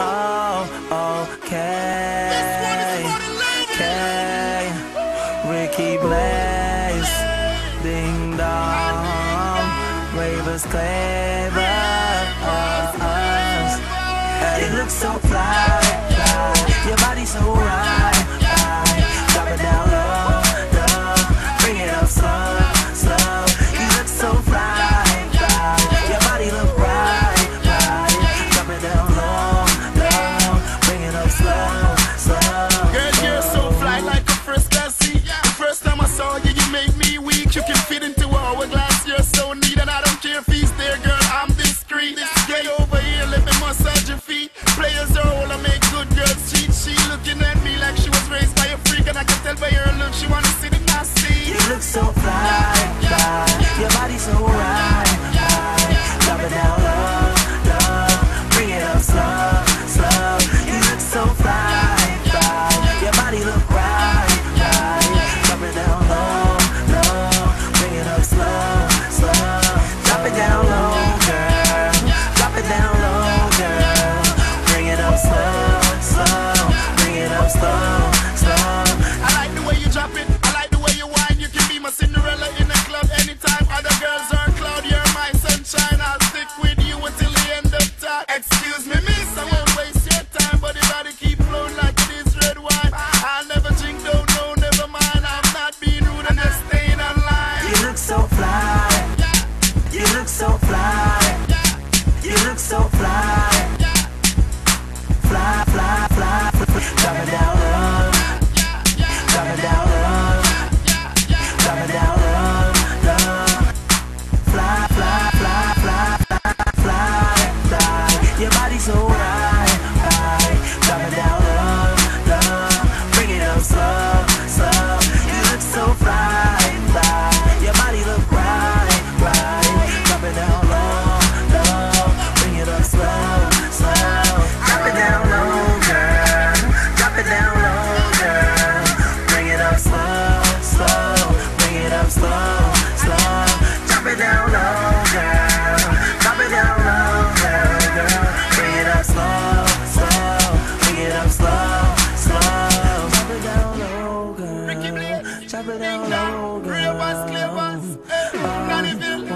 Oh, okay. Okay. Ricky Blaze. Ding dong. Ravers clever. It looks so fly, Ravers, clavers, Nannyville.